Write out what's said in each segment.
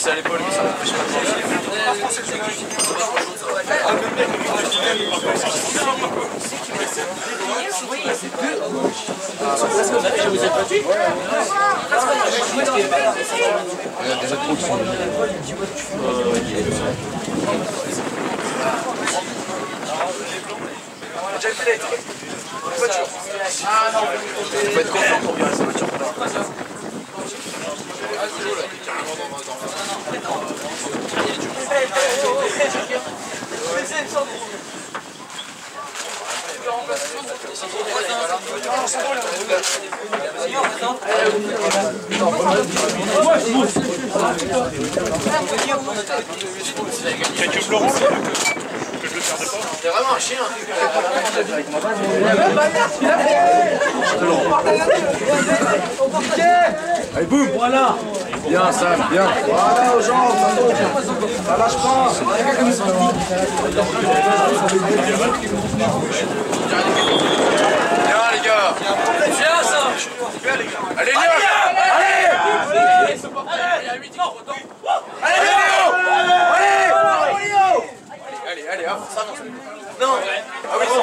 laisser à l'épaule, pas de Tu peux être content pour bien sa voiture. Quelques Florent que je le perdais pas. T'es vraiment un chien. Allez, boum Voilà Bien, Sam, bien Voilà aux gens, ça lâche pas Bien les gars. Bien ça. Allez Lyon. Allez. Allez Allez, hop, ça avance. Non. Ah oui, c'est.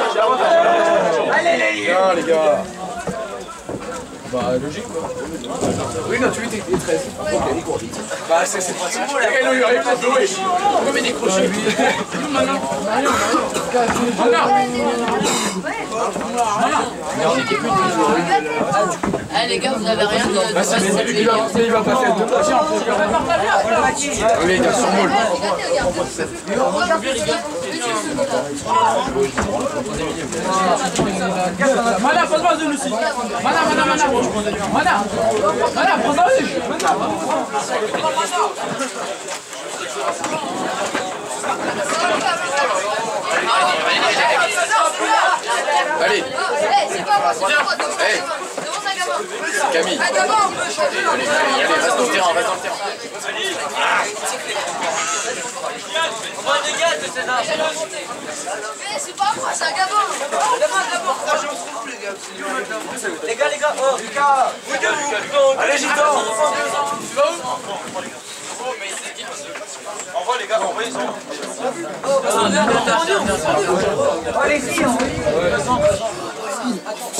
Bien, les gars Bah, logique, quoi. Oui, non, tu es 13. Ok, il court vite. Bah c'est c'est pratique. Il aurait pas de jouer. Pourquoi mais décrocher Eh les gars, vous avez rien de... Bah, c'est mais lui, il va, il va passer à deux mois. Oui, les gars, sur moule. Mana, faz-moi de Lucy. Mana, mana, mana. Prends-en Allez, c'est pas moi, c'est Camille. Changer. Allez, allez, allez, reste dans le terrain, reste dans le terrain. Mais c'est pas moi, c'est un gamin. Les gars, les gars, oh, Lucas. Allez, Gitan. Envoie les gars, envoyez ça. Allez-y.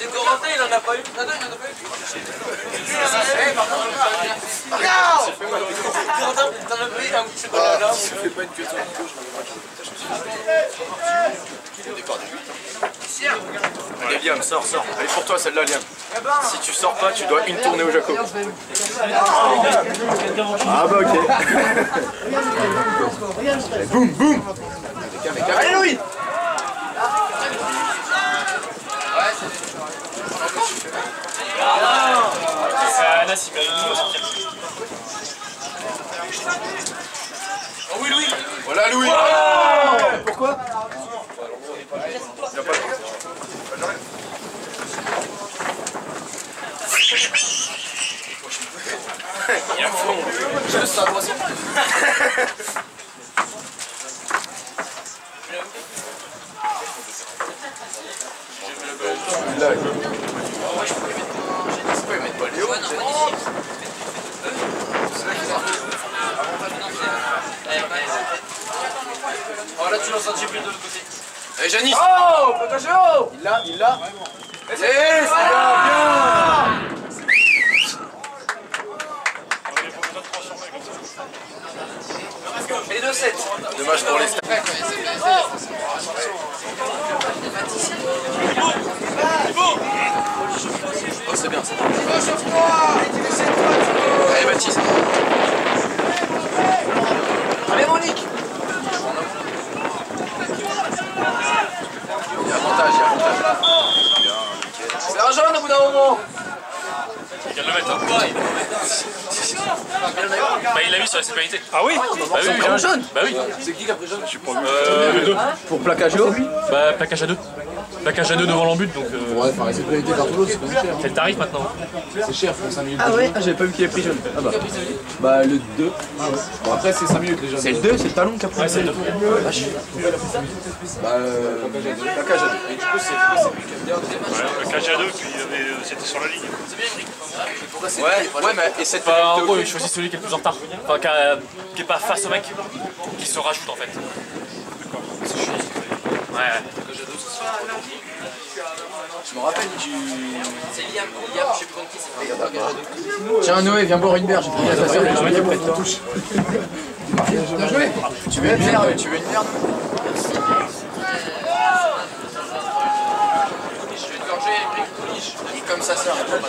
C'est Corentin, il en a pas eu. Non, non, il en a pas eu. Regarde Corentin, t'en as pris un petit peu là. Fais pas une question de gauche, Allez Liam, sors, sors. Allez pour toi celle-là Liam. Si tu sors pas, tu dois une tournée au Jacob. Ah bah ok boum, boum Allez Louis Oh oui Louis. Voilà Louis. Pourquoi? Il Je sens la poisson. Là, C'est pas, ils mettent pas Léo Oh là tu lances un petit peu de l'autre côté. Janis Oh Il l'a, il l'a. Eh, c'est bien, bien. Et 2-7 Dommage pour les. Oh c'est bien ça. Allez Baptiste. Allez, Monique. Il y a avantage, il y a avantage. C'est un jaune au bout d'un moment. Il vient de le mettre. Bah, il l'a mis sur la sécurité. Ah oui Bah oui, un jaune Bah oui. C'est qui qui a pris jaune Euh, le deux. Pour plaquage haut Bah, plaquage à deux. Plaquage à deux devant l'embut, donc euh, Ouais, enfin, sécurité Cartoulo, c'est pas cher. c'est le tarif maintenant. C'est cher pour 5 minutes. Ah ouais, ah, j'avais pas vu qu'il ait pris jaune. Ah bah. Bah, le 2. Bon, après, c'est 5 minutes déjà. C'est le 2, c'est le talon qui a pris. Ouais, c'est le deux. Bah, euh. Plaquage à deux. Et du coup, c'est c'est bien. Plaquage à deux, puis euh, c'était sur la ligne. Ouais, ouais, mais et cette Enfin, en gros, il choisit celui qui est le plus en retard. Enfin, qui, a- qui est pas face au mec, qui se rajoute en fait. Ouais. Je me rappelle du. C'est Liam, Liam, je sais plus contre qui c'est. Tiens, Noé, viens boire une bière, j'ai pris la station. Bien joué Tu veux une bière Tu veux une bière Je vais te gorger, Brick, Et comme ça va pas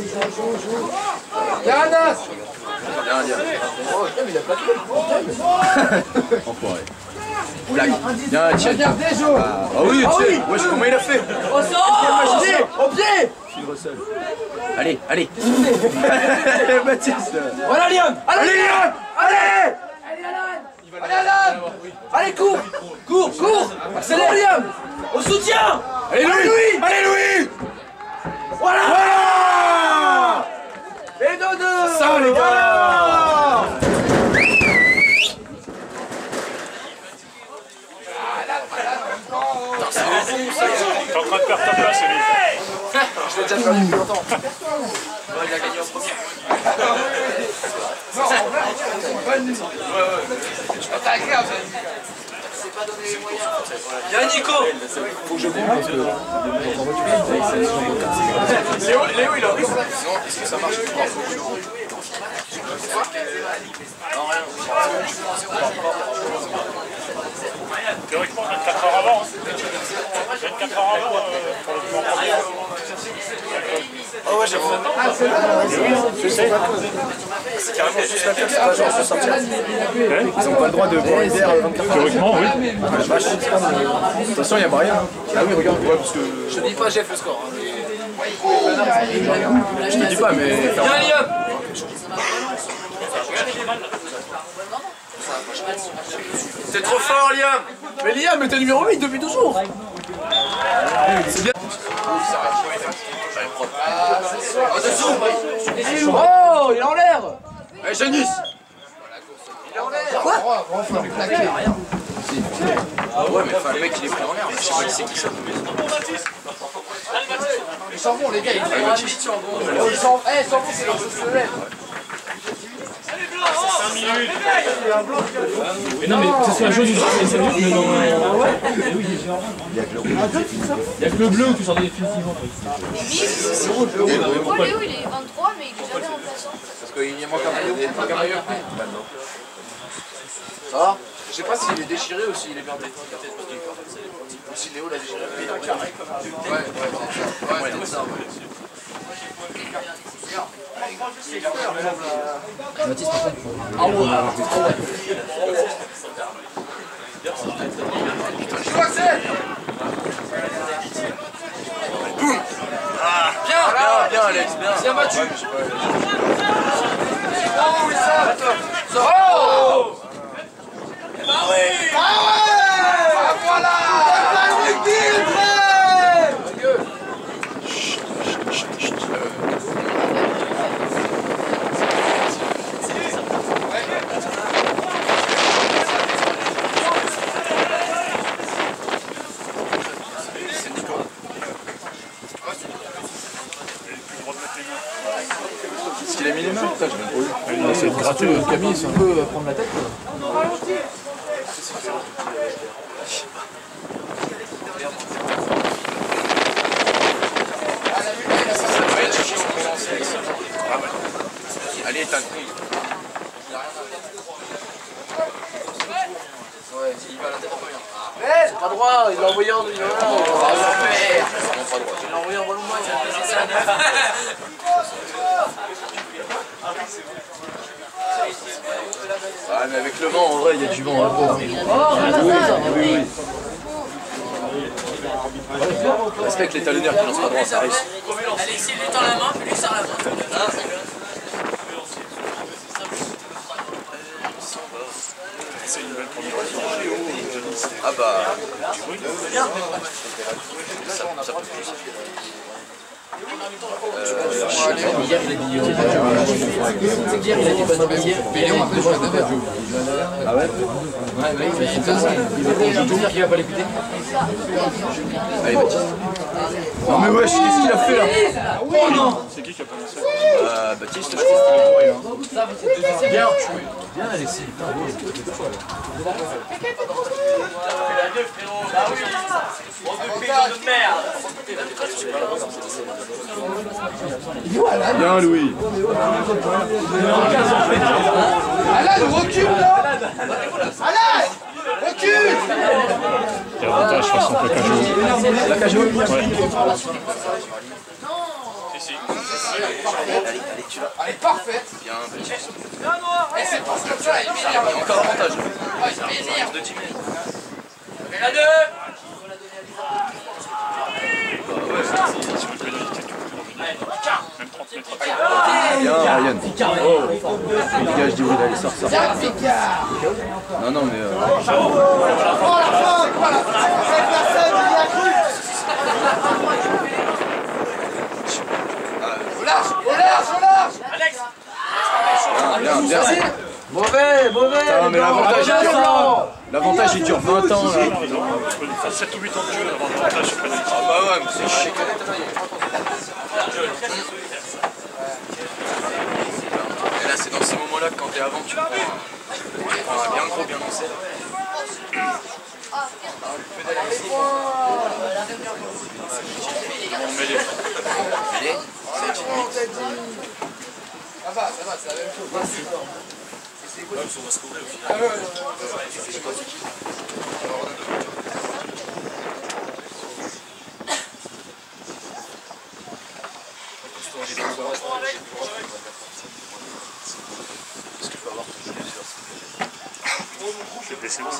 Yannas Viens, viens. Oh, il a plaqué. Enfoiré. Blague. Viens, tiens. Regardez, Jo Ah oui, tu sais. Wesh, comment il a fait Au sol Au pied Au pied Allez, allez. Baptiste. Voilà Liam Allez Liam Allez Allez Alan Allez cours Cours Cours Accélère Liam Au soutien Allez Louis Allez Louis Voilà. Voilà. Et Dodo Ça les gars. T'es en train de perdre ta place, Élie. Je l'ai déjà perdu depuis longtemps. Il a gagné en premier. Viens Nico Faut que je que. Léo, Léo, il a. Non, est-ce que ça marche Théoriquement, 24 heures avant. hein. 24 heures avant Oh ouais, j'avoue. C'est carrément juste la c'est pas genre se sortir. Ils ont pas le droit de boire une bière 24 heures. Théoriquement, oui. Ah, la vache. Attention, il y a Brian. Ah oui, regarde, ouais, parce que. Je te dis pas Jeff le score. hein, Je te dis pas, mais. Viens Liam C'est trop fort, Liam Mais Liam, mais t'es numéro 8 depuis toujours Oh, il est en l'air Eh, Janus Il est en l'air Ah ouais, mais le mec, il est pris en l'air. Je sais pas qui. Les gars, ils ah, sont 5 minutes Mais non, mais que ce soit jaune ou noir, c'est mieux que le blanc. Il n'y a que le bleu. Il n'y a que le bleu qui sort définitivement. Le Léo, il est 23, mais il est jamais remplaçant. Hein. Parce qu'il y a manque un carrière maintenant. Ça va? Je sais pas s'il est déchiré ou s'il est perdu. Ou si Léo l'a déchiré. Il est carré comme un. Ouais, ouais, c'est ça. Ouais, c'est ouais. Viens Bien, bien, Alex, bien. Bien battu l'avantage, C'est gratuit. Camille, c'est un peu prendre la tête. quoi. Commencer avec ça. Ah ouais. Allez, éteins. Ouais, il va à la tête en premier. C'est pas droit, il l'a envoyé en. Il l'a envoyé en ballon Ah, mais avec le vent, en vrai, il y a du vent. hein. Oui, oui. Respecte les talonneurs qui lancent pas droit, ça réussit. Alexis lui tend la main, puis lui serre la main. Ah bah. Ça, ça peut plus. Hier, il a dit. Hier, il a dit bonne après, je à Ah ouais Ouais, mais il va pas l'écouter. Allez, Baptiste. Non, mais wesh, qu'est-ce qu'il a fait là Oh non Euh, Baptiste, je crois. Bien, bien Alexis. Putain, beau. Bien, Louis. Alain, recule là Quel avantage Ouais. Elle est parfaite Bien, y a encore avantage. m'énerve De 10 mètres. La deux Sur une pénalité, tu peux revenir. Même 30 mètres. Bien, Ryan. Oh. Allez, sors, sors. Non, non, mais. euh, Oh la fin Quoi la fin Cette personne, il y a cru Au large Au large Au large bien, bien, bien. Mauvais, mauvais Putain, mais l'avantage, il dure. L'avantage, il dure 20 ans, là. Il faut 7 ou 8 ans de jeu avant l'avantage sur. Ah bah ouais, mais c'est chiant. Et là, c'est dans ces moments-là que quand t'es avant, tu prends un, tu prends un bien gros, bien lancé. On met les... Allez, ça va, Ça va, ça va, c'est la même chose. C'est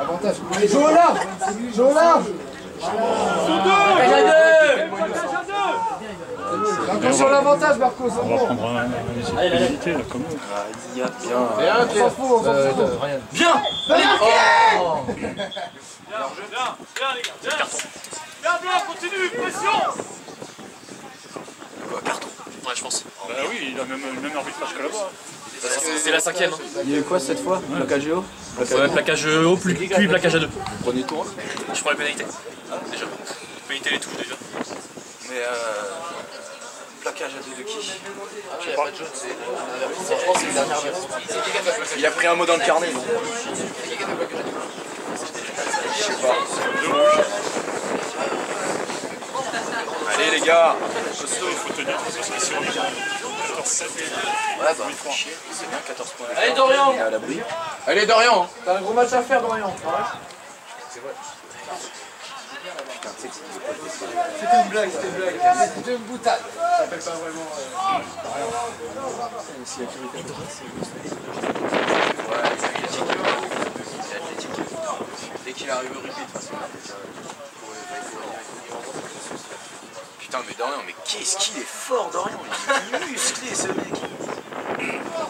Avantage. Joue au large Joue au large Attention à l'avantage, Marco, c'est On va prendre un, pénalité, là, comme eux. Il y a bien. On s'en fout, on s'en Euh, fout. rien. Bien Ouais, je pense. Bah oui, il a même le même arbitrage que là-bas. C'est la cinquième. Il y a eu quoi cette fois? Plaquage haut? Ouais, plaquage haut, plus, puis plaquage à deux. Prenez tout, hein. Je prends les pénalités. Déjà. Pénalité les touches déjà. Mais euh. Plaquage à deux de qui? Je pas c'est. Je pense que c'est le dernier version. Il a pris un mot dans le carnet, non? Je sais pas. Allez les gars Costaud, il faut tenir, parce que si on revient 14-7, Ouais bah c'est bien 14 points. Allez, Dorian à l'abri. Allez, Dorian T'as un gros match à faire, Dorian. C'était une blague, c'était une blague. C'était une boutade. Ça s'appelle pas vraiment... Ouais, c'est athlétique. C'est athlétique. Dès qu'il arrive au rugby, de toute façon. Putain, mais Dorian, mais qu'est-ce qu'il est fort, Dorian? Il est musclé, ce mec.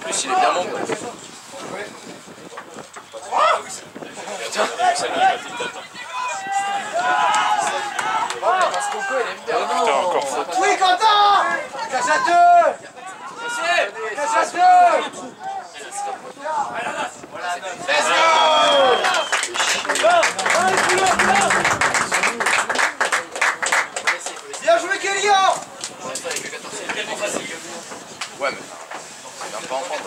plus, il est bien bon. Putain, encore faute. Oui, Quentin Casse à deux Casse à deux Bien joué, Kélian Ouais, mais c'est même pas en prendre.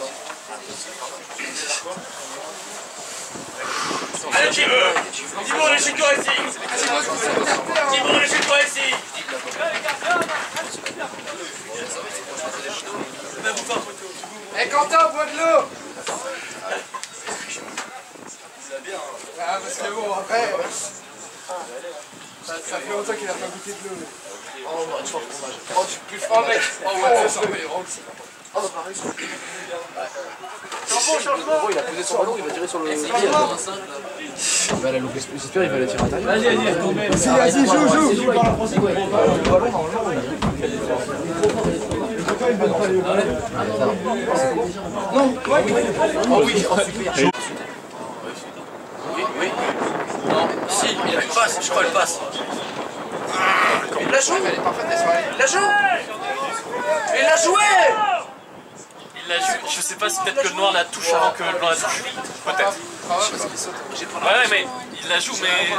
Allez, qui veut Dis-moi, les chute-toi ici Dis-moi, les chute-toi ici Eh Quentin, bois de l'eau Ah, parce que bon, après... Ça, ça fait longtemps qu'il a pas goûté de l'eau. mais- Oh, bah, tu vois, fromage. Oh, tu plus Oh, mec Oh, ouais, ça, mais rentre. Oh, bah. Le il a posé il va tirer sur le. Il va la louper, il va la tirer à l'intérieur. Vas-y, vas-y, vas-y, joue, joue Oh oui, oh super. Oui, oui. Non, si, il a une passe, je crois elle passe. L'a. Il l'a joué Il l'a joué l'a joué. Je sais pas si peut-être que le noir la touche avant que le blanc la touche. Peut-être. Ouais, Ouais, ouais, mais il la joue, mais.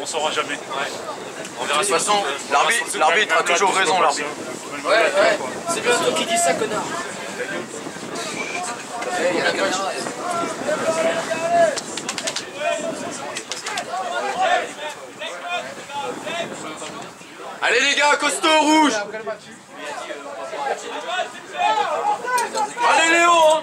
On saura jamais. On verra De toute façon, l'arbitre l'arbitre a toujours raison, l'arbitre. Ouais, ouais. C'est bien toi qui dis ça, connard. Il y a la caméra. Allez les gars, costaud rouge Allez Léo hein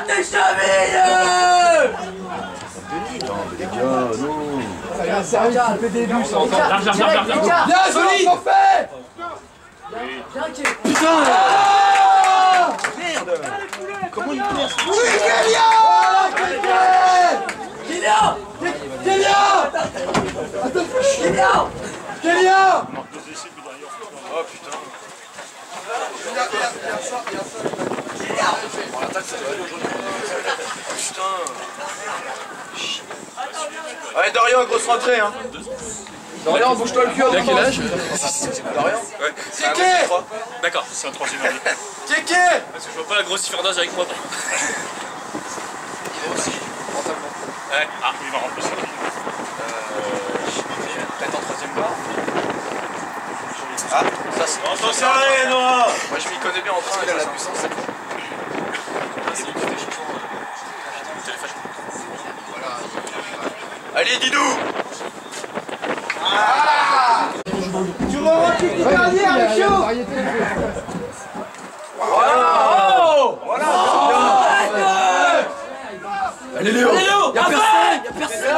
récupère tes chevilles Large, large, large, large, large. Bien, joli fait Oui, Kélian Kélian Kélian Kélian Kélian Oh putain. Putain. Allez Dorian, grosse rentrée hein. Dorian, bouge-toi le cul à quel âge Dorian Ouais. Kéké D'accord, C'est un troisième année. Kéké parce que je vois pas la grosse différence avec moi. Il est aussi mentalement. Ouais, ah. Il va remplir ça. Peut-être en troisième barre. Ah, ça c'est. Attention, allez Noah Moi, je m'y connais bien en train, il a la puissance. Allez Didou Tu vas plus dernier avec chaud Allez, Léo Y'a personne. Y'a personne.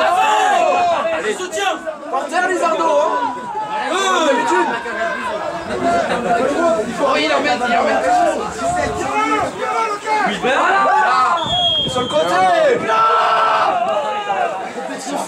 Allez, soutien. Par terre, Lizardo hein. Euh, d'habitude Oh, il emmène, il emmène. Sur le côté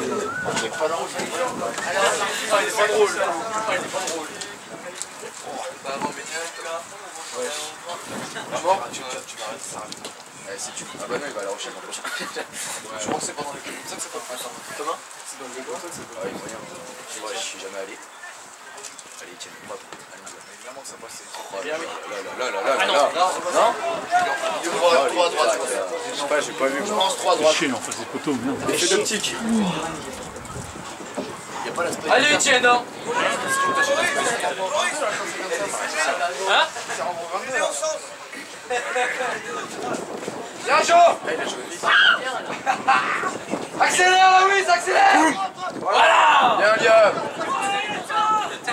Ah, il est pas drôle. Ah, il est pas drôle. Maman, tu vas tu vas arrêter ça. Eh, si tu... Ah bah non, il va en prochain. Je pense que c'est pendant les C'est pour ça que c'est pas printemps. Thomas C'est dans le vélo Ah oui, moyen. Ouais, je suis jamais allé. Allez, tiens, moi. Allez, clairement que ça passe. Là, là, là, là, Ah non, là. Non 3 3 à droite. Je sais pas, j'ai pas vu. Je pense 3 à droite. Chier, en face des poteaux, merde. Effet d'optique. Il n'y a pas la spray. Allez, Etienne, hein Hein Bien chaud Accélère là, oui, accélère Voilà Bien, Liam.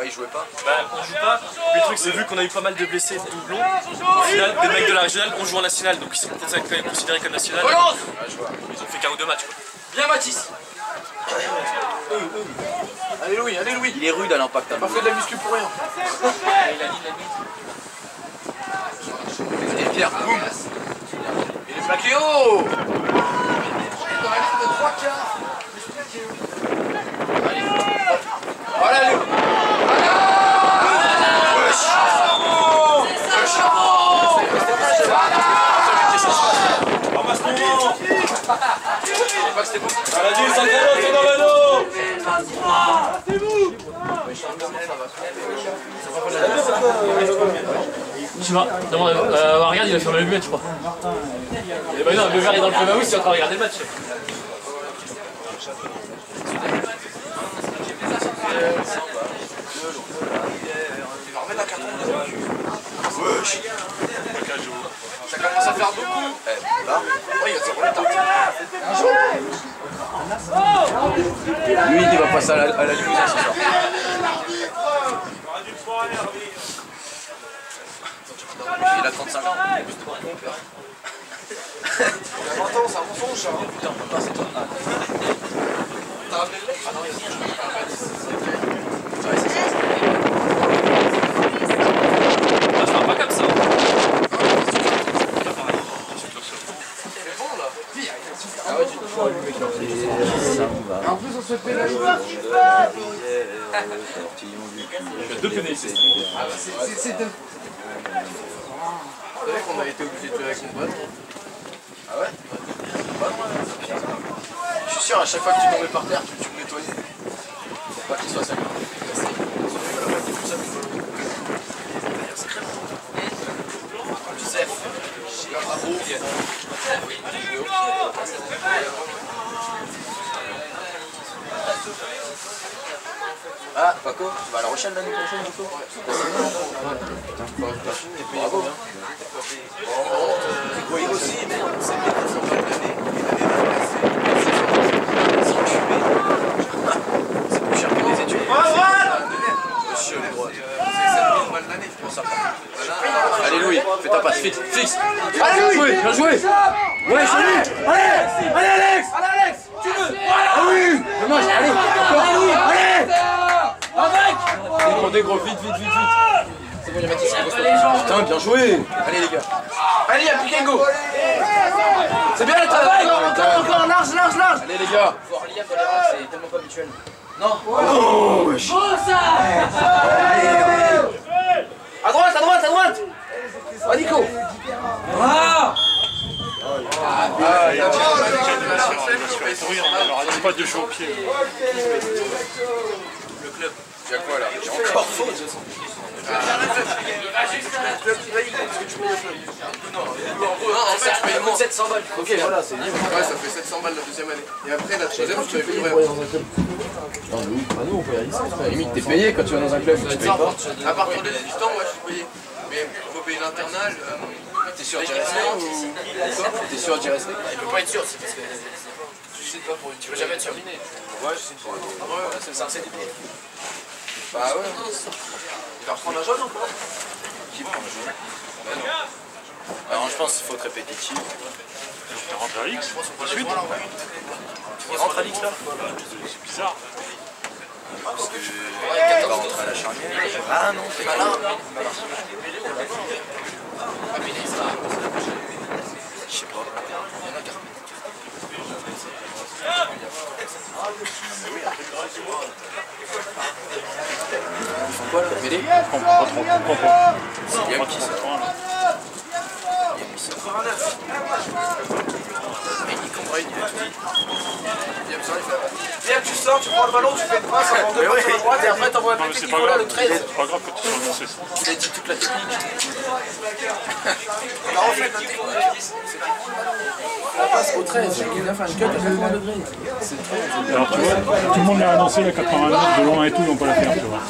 Ouais, il jouait pas. Bah, on joue pas. Mais le truc, c'est vu qu'on a eu pas mal de blessés, de doublons. Au final, des mecs de la régionale, on joue en national, donc ils sont quand même considérés comme national. Relance Ils ont fait qu'un ou deux matchs, quoi. Bien, Mathis Allez, Louis, allez, Louis. Il est rude à l'impact. hein. Pas fait de la muscu pour rien. Et Pierre, boum. Il est plaqué haut Voilà, Léo Je sais pas. Non, euh, regarde, il a fermé le but, je crois. Bah non, le verre est dans le premier house, il est en train de regarder le match. Commence à faire beaucoup. Eh, là, oh, il va se remettre Lui, il va passer à la, à la ce soir. Il a 35 ans. Il a 20 ans, c'est un mensonge ça. Putain, on peut pas, c'est toi. T'as ramené le lait? Ah non, il y Ça sera pas comme ça. C'est bon là. En plus, on se fait la Deux pénés ici. C'est de... Vous savez qu'on a été obligé de jouer avec mon pote Ah ouais Je suis sûr, à chaque fois que tu tombais par terre, tu, tu me nettoyais. Faut pas qu'il soit sec. Joseph, bravo. Ah, Paco, tu vas à la Rochelle l'année prochaine, du coup Bravo. Oui, aussi, mais c'est bien qu'on s'en parle d'année. C'est plus cher que les études. Monsieur. C'est 7000 balles l'année, je pense. Allez, Louis, fais ta passe, fixe. fixe. Allez, Louis Bien joué Ouais, salut Allez Allez, Alex Allez, Alex Tu veux Ah oui Dommage, allez Allez, Louis Gros, vite, vite, vite, vite. C'est bon, il y a Mathis qui. Putain, bien joué. Allez, les gars. Allez, qu'un go C'est bien le travail Encore, encore, encore, large, large, large Allez, les gars. C'est tellement pas habituel. Non À droite, à droite, à droite Va Nico Ah Ah, il y a pas de jouer au pied. Il y a quoi là? Il y a encore faute. Non, en fait, je paye moins. 700 balles. Ok, voilà, c'est. Ouais, ça fait 700 balles la deuxième année. Et après, la troisième, je paye plus rien. Non, mais oui, bah nous on peut y aller sans frère. Limite, t'es payé quand tu vas dans un club, tu payes pas. À partir de 18 ans, moi, je suis payé. Mais il faut payer l'internal. euh, T'es sûr d'y rester T'es sûr d'y rester Il peut pas être sûr, c'est parce que. Je sais pas pour une. Tu peux jamais être sûr. Ouais, je sais pas. Ouais, C'est un CDP. Bah ouais. Il va reprendre un jaune encore Qui prend le jaune? Alors, je pense qu'il faut être répétitif. Il rentre à X, ensuite. Il rentre à l'X là C'est bizarre. Parce que je va rentrer à la charnière. Ah non, c'est malin. Je sais pas. Et il comprend, il il fait Viens, tu sors, tu prends le ballon, tu fais une passe, avant deux Mais passes à droite et après t'envoies un mais petit c'est pas Nicolas grave. le 13. C'est pas grave quand tu sors lancer ça. Il a dit toute la technique. La passe au 13, il vient faire une cut à 80 degrés. C'est le 13. Alors tu vois, tout le monde l'a annoncé la 89 de loin et tout, ils vont pas la faire, tu vois.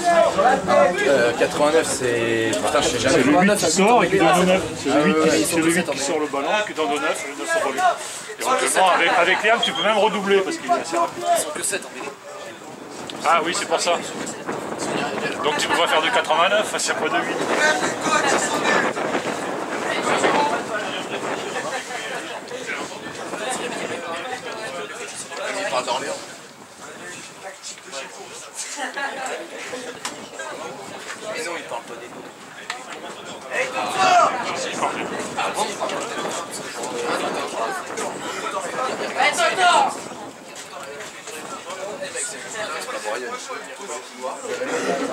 Euh, 89, c'est. Putain, je sais C'est jamais. le 8 qui sort et qui donne le 9. C'est le 8 ouais, qui- ils c'est le 8 qui sort le ballon, qui donne le 9 et le 9 sort le 8. Éventuellement, avec, avec Liam, tu peux même redoubler parce qu'il est assez rapide. Ils sont que 7 en. Ah oui, c'est pour ça. Donc tu pourras faire de 89, c'est pas de 8. Il parle d'Orléans. Mais non,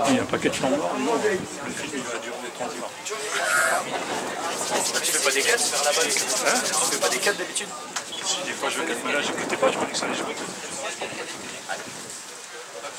il y a un paquet de chambres. Le film, il va durer 30 heures. Tu fais pas des 4 vers balle Hein Tu fais pas des 4 d'habitude Si des fois je vais 4, mais là j'écoutais pas, je croyais que ça allait jouer.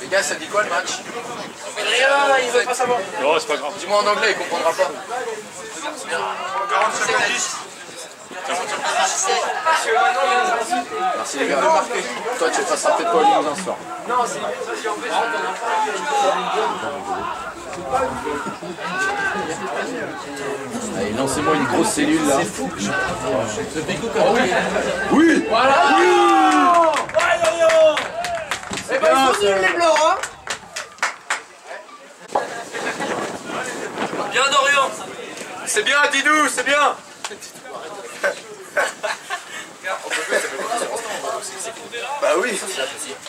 Les gars, ça dit quoi le match Rien, il veut pas savoir. Non, c'est pas grave. Dis-moi en anglais, il comprendra pas. 45 à 10. Merci les gars. Toi, tu passeras peut-être pas au Limousin ce soir. Allez, lancez-moi une grosse cellule là. C'est fou. Oui Voilà Eh ben, ils sont nuls les blancs, hein Bien Dorian C'est bien Didou, c'est bien Bah oui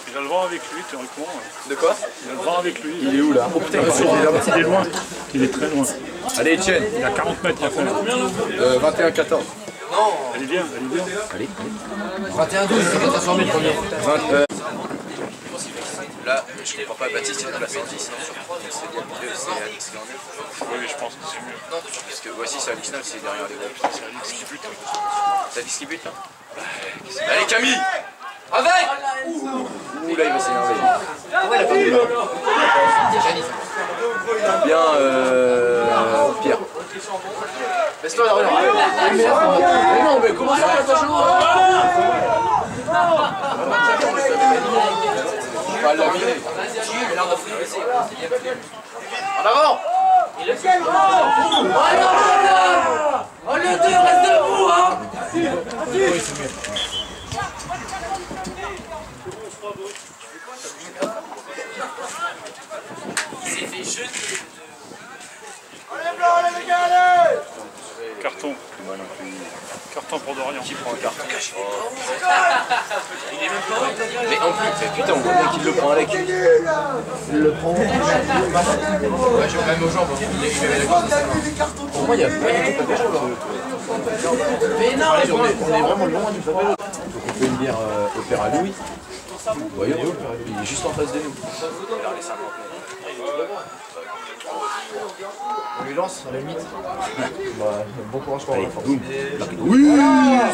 Il a le vent avec lui, théoriquement. De quoi Il a le vent avec lui. Il est où là Oh putain, il Il est loin. Il est très loin. Allez Etienne, Il a 40 mètres à faire. euh, 21-14. Elle est bien, elle est bien. 21-12, il s'est transformé le premier. 20, euh... Je comprends pas Baptiste, il a la sortie, sinon sur c'est bien milieu, c'est en est. Oui, je pense que c'est mieux. Non, parce que voici c'est Alix 9, c'est derrière les. Putain, c'est qui bute. C'est Alix qui bute là Allez Camille Avec Ouh là il va s'énerver. Pourquoi il a perdu là Bien euh... Pierre. Laisse-toi Dorian. Mais non, mais comment ça, t'as joué On va l'aminer. En avant Oh le 2, reste debout, hein. Carton pour Dorian. Qui prend un carton Mais en plus, putain, on voit bien qu'il le prend avec. Il le prend. Ouais, j'ai même aux jambes. Il est- il est d'accord. Pour moi, il y a pas du tout de papel là. Mais non On est, on est vraiment loin du papel. Donc on fait une bière euh, Opéra Louis. Voyez, il est juste en face de nous. On lui lance à la limite. Bah, bon courage pour la Oui,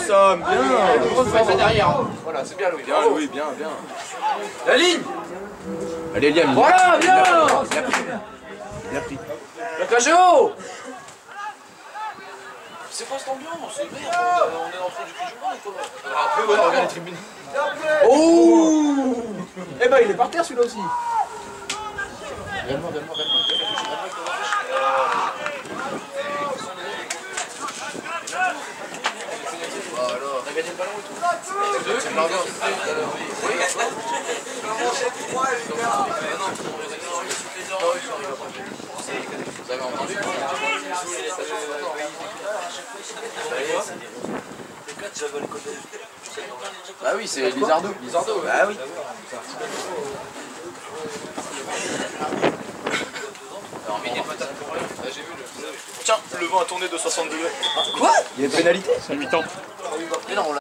Sam, bien. C'est derrière. hein. Voilà, c'est bien Louis. Bien, Louis, bien, bien. La ligne Allez, Liam. Voilà, bien Il a pris. Il a pris. Le Cajot C'est quoi cette ambiance? Merde, on est dans le trou du cul du monde quoi peu, ouais, regarde les tribunes. Oh Eh ben il est par terre celui-là aussi. Regarde-moi, regarde-moi, regarde-moi. Ballon et tout. C'est le gardien. Oui, Vous avez entendu Bah oui, c'est Lizardo. Lizardo, bah oui. Tiens, le vent a tourné de 60 degrés. Quoi? Il y a une pénalité? C'est 8 ans. Mais non, on.